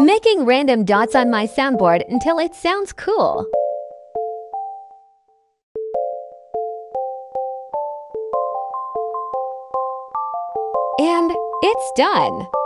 Making random dots on my soundboard until it sounds cool. And it's done.